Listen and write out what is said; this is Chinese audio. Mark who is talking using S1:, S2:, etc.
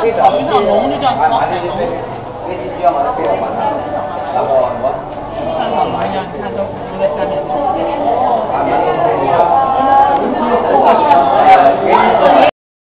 S1: 可一
S2: 趟龙就叫龙龙
S1: 龙